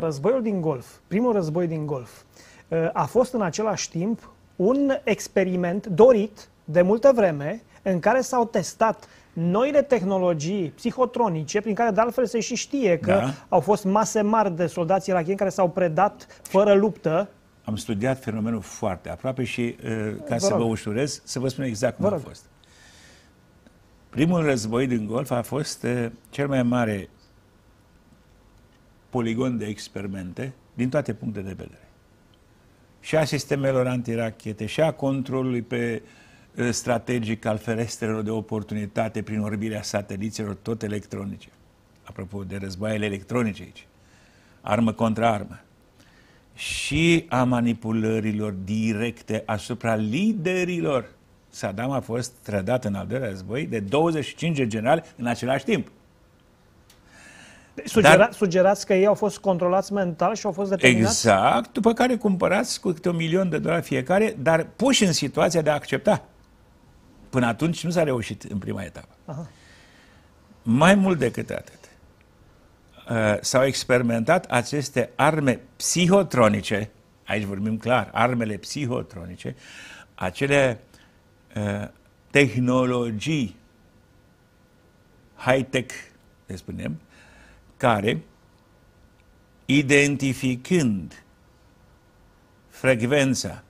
războiul din Golf, primul război din Golf, uh, a fost în același timp un experiment dorit de multă vreme în care s-au testat noile tehnologii psihotronice, prin care de altfel se și știe că da. au fost mase mari de soldați irachieni care s-au predat fără luptă. Am studiat fenomenul foarte aproape și uh, ca vă să rog. vă ușurez, să vă spun exact cum vă a rog. fost. Primul război din Golf a fost uh, cel mai mare poligon de experimente din toate punctele de vedere. Și a sistemelor antirachete, și a controlului pe uh, strategic al ferestrelor de oportunitate prin orbirea sateliților tot electronice. Apropo de războaiele electronice aici. Armă contra armă. Și a manipulărilor directe asupra liderilor. Saddam a fost trădat în al doilea război de 25 generali în același timp. Sugera, Dar, sugerați că ei au fost controlați mental și au fost determinați? Exact, după care cumpărați cu câte un milion de dolari fiecare, dar puși în situația de a accepta. Până atunci nu s-a reușit în prima etapă. Aha. Mai mult decât atât, uh, s-au experimentat aceste arme psihotronice, aici vorbim clar, armele psihotronice, acele uh, tehnologii high-tech, le spunem, care, identificând frecvența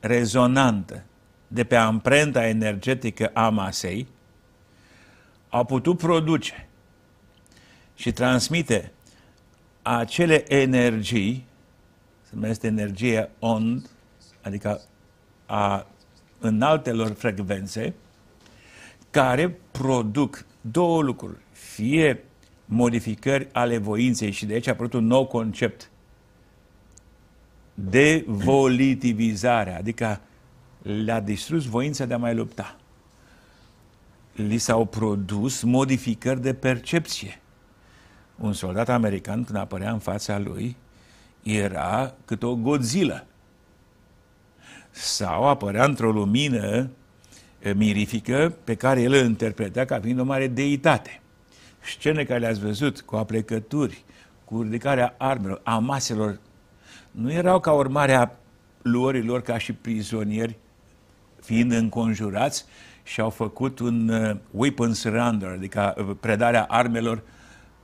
rezonantă de pe amprenta energetică a masei, au putut produce și transmite acele energii, se numește energie ond, adică a înaltelor frecvențe, care produc două lucruri. Fie modificări ale voinței și de aici a apărut un nou concept de volitivizare, adică le-a distrus voința de a mai lupta. Li s-au produs modificări de percepție. Un soldat american, când apărea în fața lui, era cât o Godzilla. Sau apărea într-o lumină mirifică pe care el îl interpreta ca fiind o mare deitate scene care le-ați văzut cu aplecături, cu ridicarea armelor, a maselor, nu erau ca urmare a luărilor ca și prizonieri, fiind înconjurați și au făcut un uh, weapon surrender, adică uh, predarea armelor.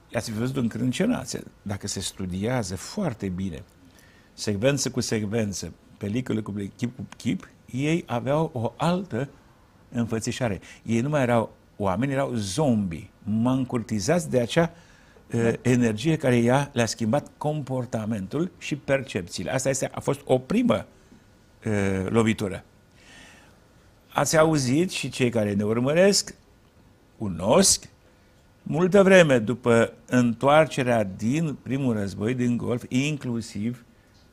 I-ați văzut în crâncenațe. Dacă se studiază foarte bine, secvență cu secvență, peliculă cu chip cu chip, ei aveau o altă înfățișare. Ei nu mai erau oameni, erau zombi mancurtizați de acea uh, energie care ea le-a schimbat comportamentul și percepțiile. Asta este, a fost o primă uh, lovitură. Ați auzit și cei care ne urmăresc, cunosc, multă vreme după întoarcerea din primul război din Golf, inclusiv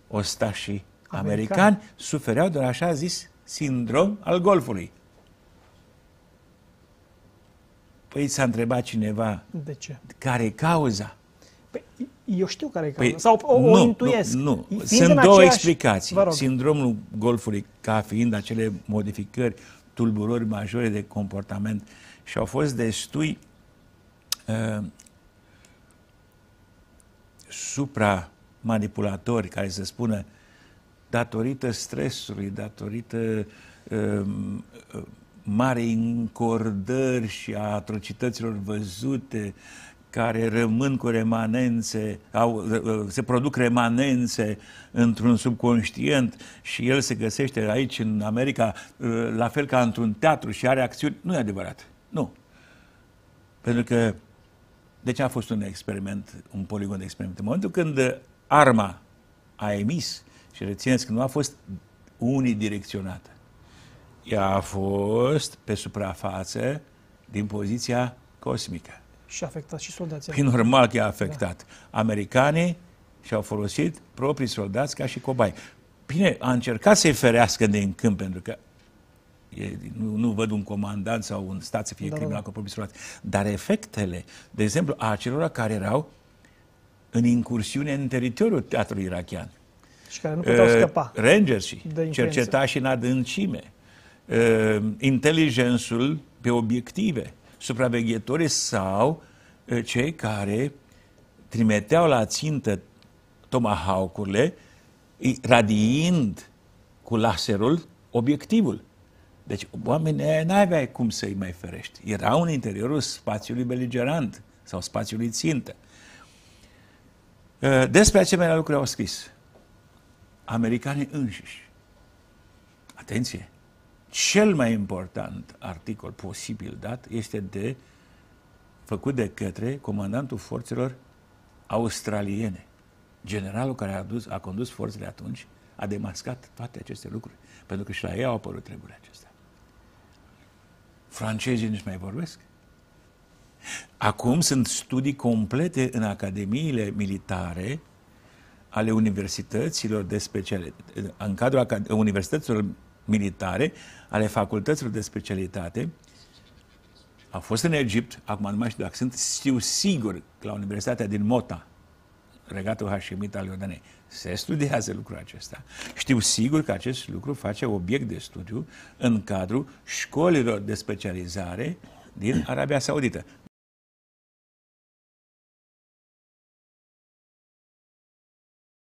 ostașii americani, americani sufereau de așa zis sindrom al Golfului. Păi s-a întrebat cineva. De ce? Care e cauza? Păi, eu știu care e cauza. Păi, Sau o, nu, o intuiesc. Nu, nu. Sunt două aceeași... explicații. Sindromul golfului ca fiind acele modificări, tulburări majore de comportament și au fost destui uh, supra-manipulatori care să spună datorită stresului, datorită uh, uh, mare încordări și a atrocităților văzute, care rămân cu remanențe, au, se produc remanențe într-un subconștient și el se găsește aici în America la fel ca într-un teatru și are acțiuni. Nu e adevărat. Nu. Pentru că de ce a fost un experiment, un poligon de experiment? În momentul când arma a emis, și rețineți că nu a fost unidirecționată, ea a fost pe suprafață din poziția cosmică. Și a afectat și soldații. Prin normal că a afectat. Da. Americanii și-au folosit proprii soldați ca și cobai. Bine, a încercat să-i ferească din câmp, pentru că e, nu, nu văd un comandant sau un stat să fie da, criminal da. cu proprii soldați. Dar efectele, de exemplu, a acelora care erau în incursiune în teritoriul teatrului irachian. Și care nu puteau uh, scăpa. Rangersii, cercetași în adâncime, uh, inteligențul pe obiective, supraveghetorii sau uh, cei care trimiteau la țintă tomahawk-urile, radiind cu laserul obiectivul. Deci oamenii nu aveai cum să-i mai ferești. Erau în interiorul spațiului beligerant sau spațiului țintă. Uh, despre asemenea lucruri au scris americanii înșiși. Atenție! Cel mai important articol posibil dat este de făcut de către comandantul forțelor australiene. Generalul care a, dus, a condus forțele atunci a demascat toate aceste lucruri, pentru că și la ei au apărut treburile acestea. Francezii nici mai vorbesc. Acum sunt studii complete în academiile militare ale universităților de specialitate, în cadrul universităților militare, ale facultăților de specialitate, a fost în Egipt, acum nu mai știu dacă sunt, știu sigur că la Universitatea din Mota, regatul Hashemit al Iordanei, se studiază lucrul acesta. Știu sigur că acest lucru face obiect de studiu în cadrul școlilor de specializare din Arabia Saudită.